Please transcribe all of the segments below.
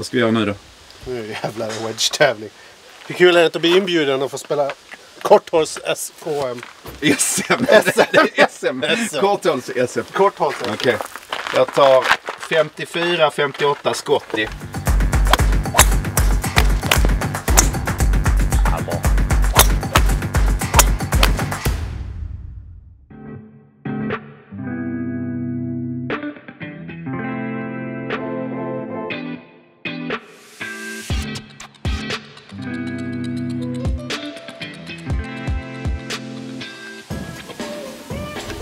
Vad ska vi göra nu då? Nu är det wedge-tävling. Hur kul är det att bli inbjuden och få spela korthålls SKM? SM. SM. SM. Korthålls-SM. Korthålls Okej. Jag tar 54-58 skott i.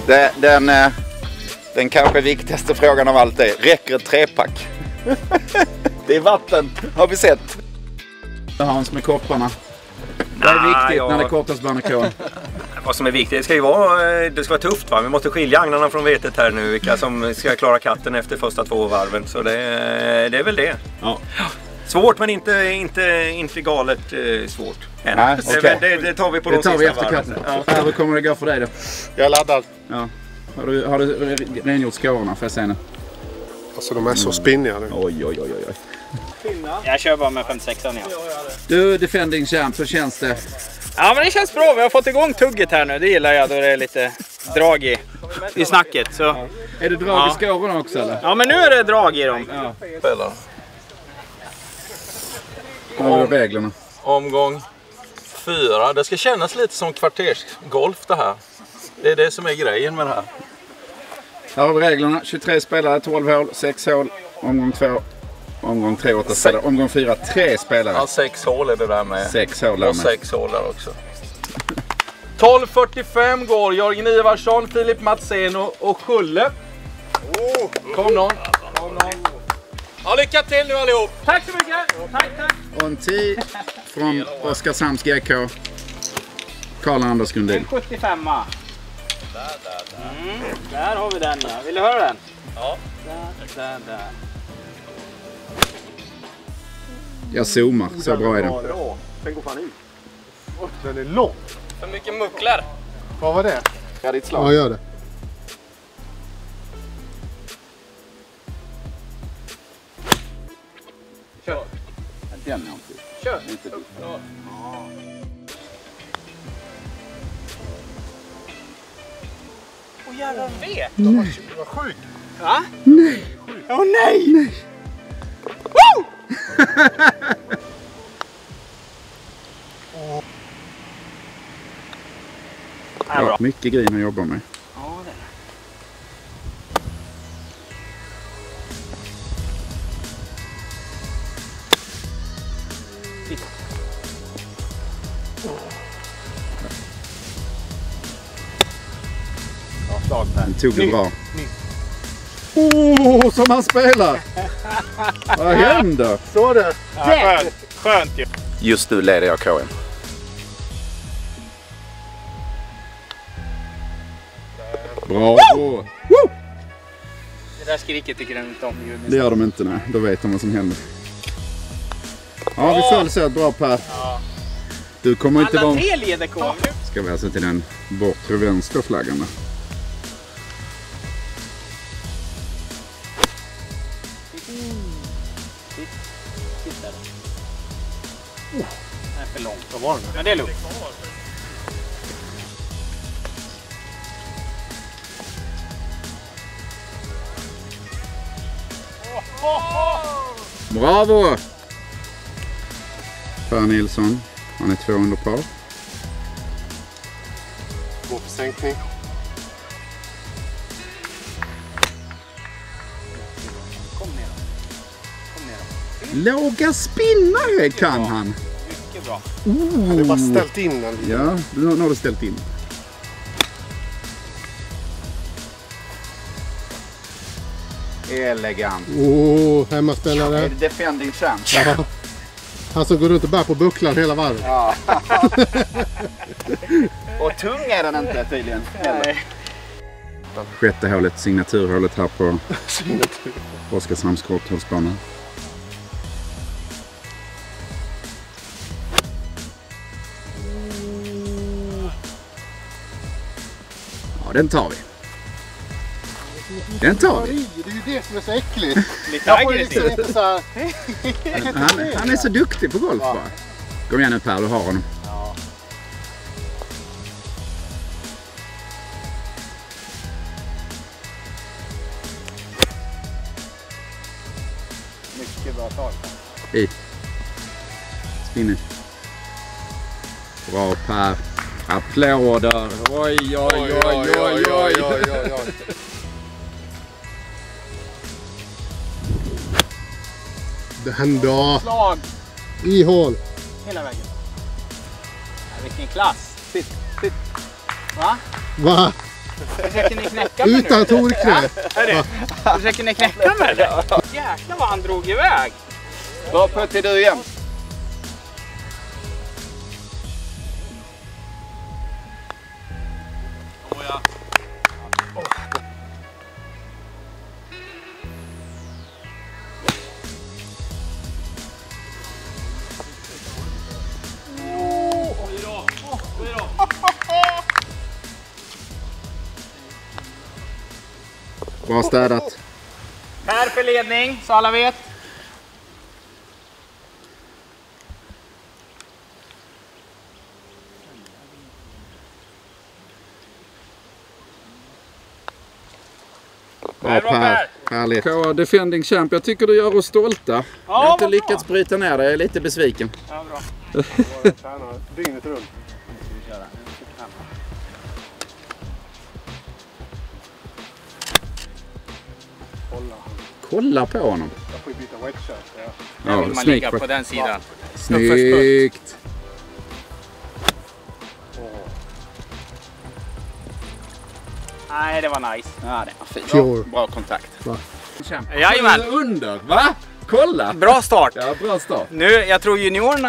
Det, den, eh, den kanske viktigaste frågan av allt är, räcker ett trepack? det är vatten, har vi sett. Hans med kopparna. Det är Ah, viktigt ja. när det är korthållsbarnekon. Vad som är viktigt, det ska ju vara, eh, det ska vara tufft va. Vi måste skilja agnarna från vetet här nu. Vilka som ska klara katten efter första två varven. Så det, det är väl det. Ja. Svårt men inte, inte, inte galet eh, svårt. Än. Nej, det, okej. det, det tar vi på Det de tar sista vi efter katten. Ja. Ja. Hur kommer det gå för dig då? Jag är laddad. Ja. Har du, har du rengjort skårorna får jag se nu? Alltså de är så spinniga nu. Oj, oj, oj, oj. Jag kör bara med 56 an ja. Du, defending champ, hur känns det? Ja men det känns bra. Vi har fått igång tugget här nu. Det gillar jag då det är lite drag i, i snacket. Så. Är det drag Ja. i skårorna också eller? Ja men nu är det drag i dem. spelar. Vad reglerna? Omgång fyra. Det ska kännas lite som kvartersgolf det här. Det är det som är grejen med det här. Här har vi reglerna. 23 spelare, 12 hål, 6 hål. Omgång 2. Omgång 3, 8 spelare. Omgång 4, 3 spelare. Ja, sex hål är det där med. 6 hål Och med. sex hål där också. 12.45 går Jörgen Ivarsson, Filip Matseno och Schulle. Kom någon. Kom någon. Ja, lycka till nu allihop! Tack så mycket! Tack, tack! On tee från Oskarshamns GK. Karl-Anders Grundin. En 75 mm, Där har vi den ja. Vill du höra den? Ja. Där, där, där. Jag zoomar, så bra är den. Bra. Den går fan ut. Den är lång. För mycket mucklar. Vad var det? Ja, ditt Ja, gör det. Kör! inte du. Åh jävlar vet! Vad sjukt. Va? Nej! Åh nej! Woo! Ja, bra. Mycket green att jobba med. Den tog det bra. Oh, som han spelar! Vad händer? Så det. Ja, skönt. Skönt ju. Just nu leder jag KM. Bravo! Det där skriket tycker den inte om. ju. Det gör de inte, nej. Då vet de vad som händer. Ja, vi föll så. Bra Per. Du kommer inte Alla vara... tre leder KM. Ska vi alltså till den bortre vänstra flaggan då? Den är för lång. Vad var den? Men det är lugnt. Bravo! Per Nilsson. Han är två under par. Gå för sänkning. Kom ner. Kom ner. Låga spinnare kan han! Bra. Jag hade bara ställt in den. Ja, nu nu har du ställt in. Elegant. Oh, hemmaspelare. Är det defending champ? Ja. Han som går runt och bär på bucklan hela varvet. Ja. och tung är den inte tydligen. Nej. Sjätte hålet, signaturhålet här på Oskarshamns korthållsbana. Ja, den tar vi. Den tar vi. Det är ju det som är så äckligt. Lite liksom aggressivt. här... Han, han är så duktig på golf bara. Kom igen nu Per, du har honom. Mycket bra tag. I. Spinner. Bra Per. Applåder. Oj, oj, oj, oj, oj. Den då. Slag I hål. hela vägen. Vilken klass. Sitt, sitt. Va? Va? Försöker ni knäcka mig Utan nu? torknä. Försöker ni knäcka mig eller? Jäklar vad han drog iväg. Bra putt till du Bra städat. Per för ledning, så alla vet. Bra Per. Härligt. K Defending Champ, jag tycker du gör oss stolta. jag har Ja, inte lyckats bryta ner dig, jag är lite besviken. Ja, bra. Tränar dygnet runt. Kolla. Kolla på honom. Jag får byta så jag- Där vill man ligga på den sidan. Snyggt. Nej, det var nice. Ja, det var fint. Pure. Bra kontakt. Jajamän. Under, va? Kolla! Bra start. Ja, bra start. Nu, jag tror juniorerna...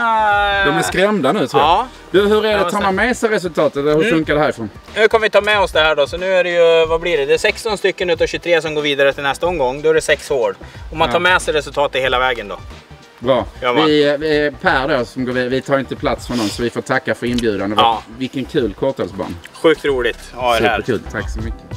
De är skrämda nu tror jag. Ja, Du, hur är Ja, det? Tar man med sig resultatet hur Mm. funkar det härifrån? nu kommer vi ta med oss det här då. Så nu är det ju, vad blir det? Det är 16 stycken utav 23 som går vidare till nästa omgång. Då är det 6 hål. Och man Ja. tar med sig resultatet hela vägen då. Bra. Ja, vi, vi, per då, som går, vi, vi tar inte plats för någon så vi får tacka för inbjudan. Ja. Vilken kul korthållsbana. Sjukt roligt att ha er här. Superkul. Tack så mycket.